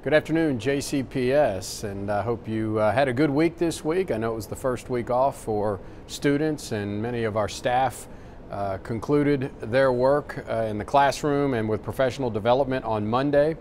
Good afternoon, JCPS, and I hope you uh, had a good week this week. I know it was the first week off for students, and many of our staff uh, concluded their work uh, in the classroom and with professional development on Monday.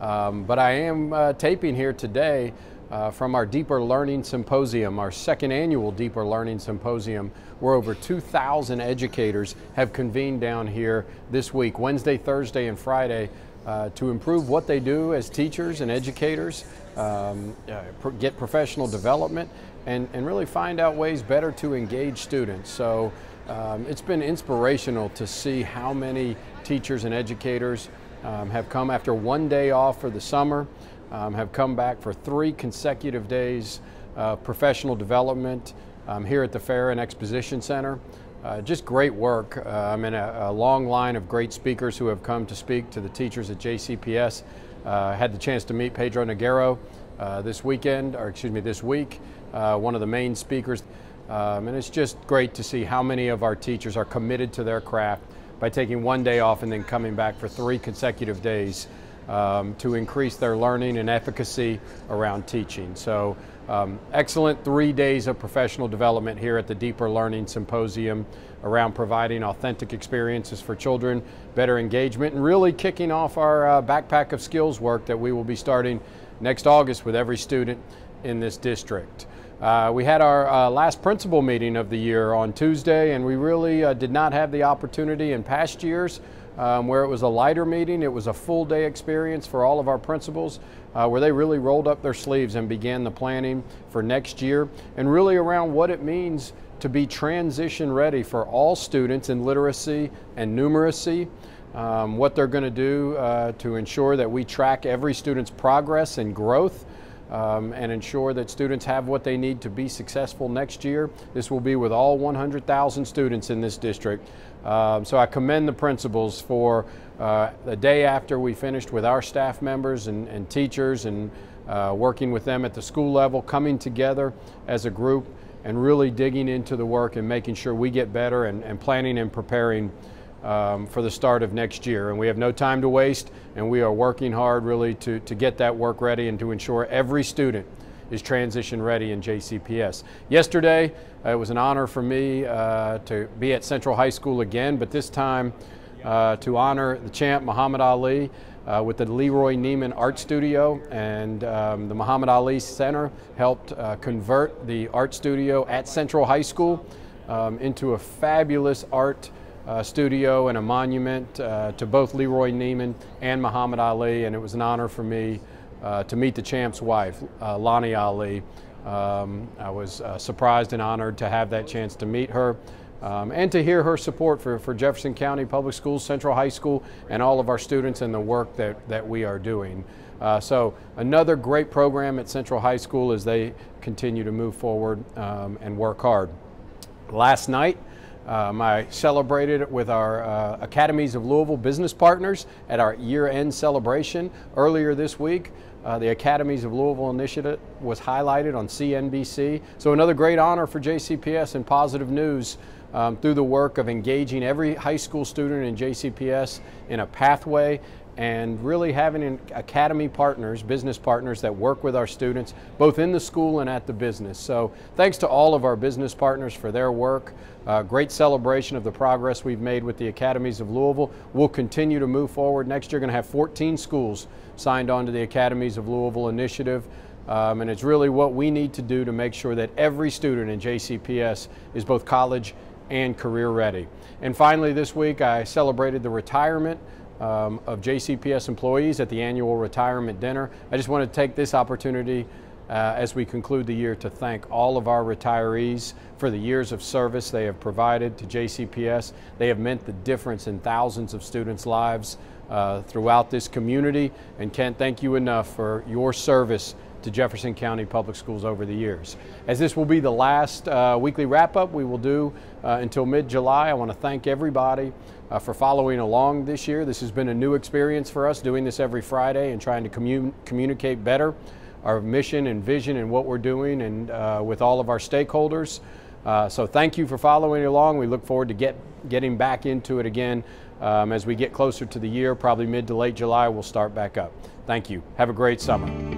Um, but I am uh, taping here today uh, from our Deeper Learning Symposium, our second annual Deeper Learning Symposium, where over 2,000 educators have convened down here this week, Wednesday, Thursday, and Friday uh, to improve what they do as teachers and educators, um, uh, get professional development, and, and really find out ways better to engage students. So um, it's been inspirational to see how many teachers and educators um, have come after one day off for the summer, um, have come back for three consecutive days of professional development um, here at the Fair and Exposition Center. Uh, just great work. Uh, I'm in a, a, long line of great speakers who have come to speak to the teachers at JCPS. Uh, had the chance to meet Pedro Noguera uh, this weekend, or excuse me, this week, uh, one of the main speakers. Um, and it's just great to see how many of our teachers are committed to their craft by taking one day off and then coming back for three consecutive days um, to increase their learning and efficacy around teaching. So um, excellent three days of professional development here at the Deeper Learning Symposium around providing authentic experiences for children, better engagement, and really kicking off our uh, backpack of skills work that we will be starting next August with every student in this district. Uh, we had our uh, last principal meeting of the year on Tuesday, and we really uh, did not have the opportunity in past years um, where it was a lighter meeting. It was a full day experience for all of our principals uh, where they really rolled up their sleeves and began the planning for next year and really around what it means to be transition ready for all students in literacy and numeracy. Um, what they're going to do uh, to ensure that we track every student's progress and growth um, and ensure that students have what they need to be successful next year. This will be with all 100,000 students in this district. Um, so I commend the principals for uh, the day after we finished with our staff members and, and teachers and uh, working with them at the school level, coming together as a group and really digging into the work and making sure we get better and, and planning and preparing um, for the start of next year. And we have no time to waste, and we are working hard really to, to get that work ready and to ensure every student is transition ready in JCPS. Yesterday, uh, it was an honor for me uh, to be at Central High School again, but this time uh, to honor the champ Muhammad Ali uh, with the Leroy Neiman Art Studio and um, the Muhammad Ali Center helped uh, convert the art studio at Central High School um, into a fabulous art uh, studio and a monument uh, to both Leroy Neiman and Muhammad Ali, and it was an honor for me uh, to meet the champ's wife, uh, Lonnie Ali. Um, I was uh, surprised and honored to have that chance to meet her. Um, and to hear her support for, for Jefferson County Public Schools, Central High School, and all of our students and the work that, that we are doing. Uh, so another great program at Central High School as they continue to move forward um, and work hard. Last night, um, I celebrated it with our uh, Academies of Louisville business partners at our year-end celebration earlier this week. Uh, the Academies of Louisville initiative was highlighted on CNBC. So another great honor for JCPS and positive news um, through the work of engaging every high school student in JCPS in a pathway and really having academy partners, business partners that work with our students, both in the school and at the business. So thanks to all of our business partners for their work. Uh, great celebration of the progress we've made with the Academies of Louisville. We'll continue to move forward. Next year, going to have 14 schools signed on to the Academies of Louisville initiative. Um, and it's really what we need to do to make sure that every student in JCPS is both college and career ready. And finally, this week I celebrated the retirement um, of JCPS employees at the annual retirement dinner. I just want to take this opportunity uh, as we conclude the year to thank all of our retirees for the years of service they have provided to JCPS. They have meant the difference in thousands of students' lives uh, throughout this community and can't thank you enough for your service to Jefferson County Public Schools over the years. As this will be the last uh, weekly wrap up we will do uh, until mid-July, I want to thank everybody uh, for following along this year. This has been a new experience for us doing this every Friday and trying to commun communicate better our mission and vision and what we're doing and uh, with all of our stakeholders. Uh, so thank you for following along. We look forward to get, getting back into it again um, as we get closer to the year, probably mid to late July, we'll start back up. Thank you. Have a great summer.